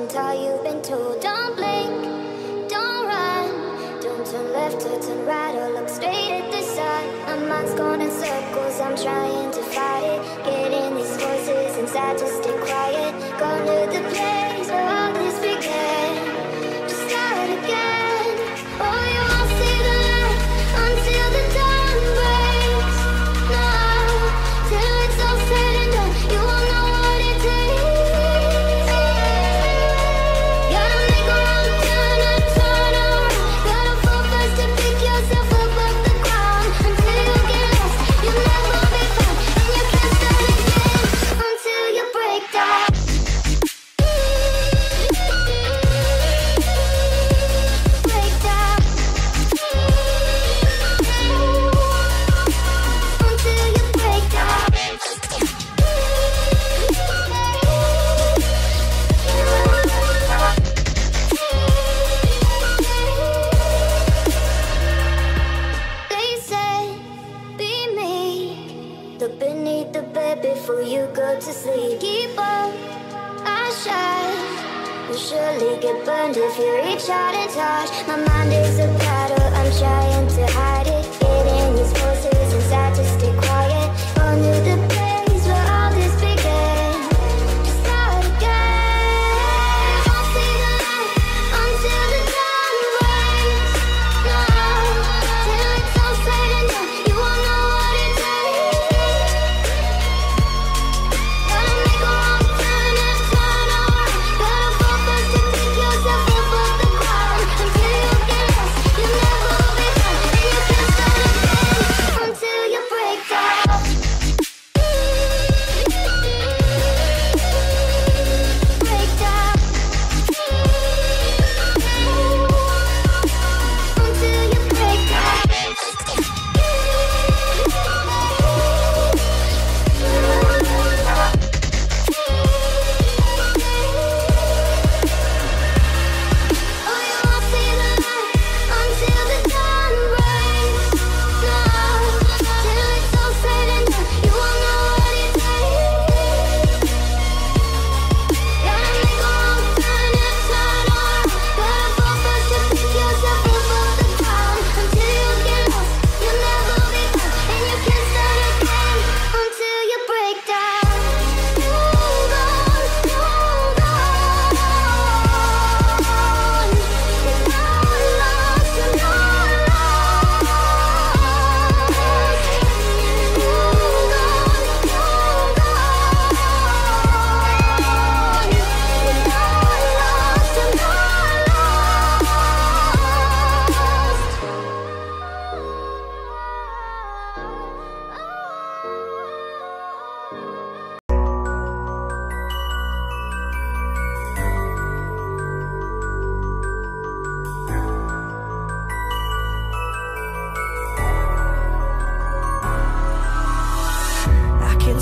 isn't all you've been told. Don't blink, don't run, don't turn left or turn right or look straight at the sun. My mind's going in circles, I'm trying to fight it. Getting these voices inside to stay quiet. Gonna get burned if you reach out and touch My mind is a battle, I'm trying to hide.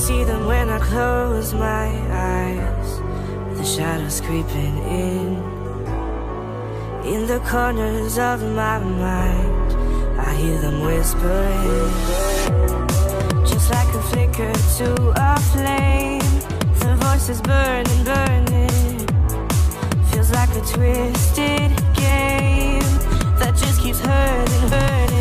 see them when I close my eyes. The shadows creeping in. In the corners of my mind, I hear them whispering. Just like a flicker to a flame, the voice is burning, burning. Feels like a twisted game that just keeps hurting, hurting.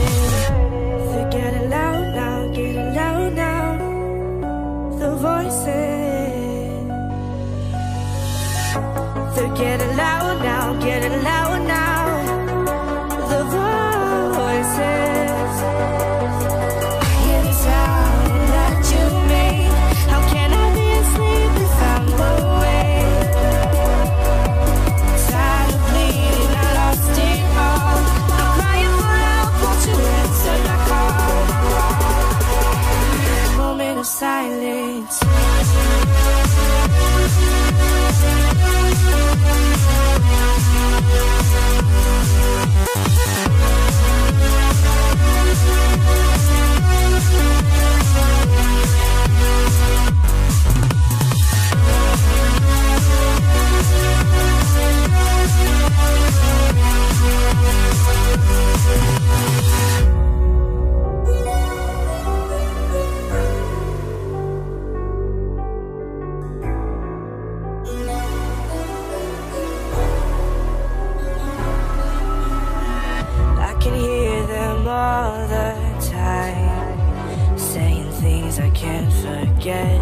can't forget.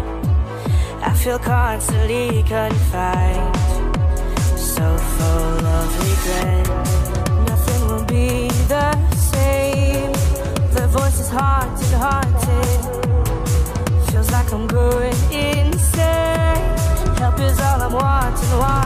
I feel constantly confined, so full of regret. Nothing will be the same. The voice is haunted, haunted. Feels like I'm going insane. Help is all I'm wanting, wanting.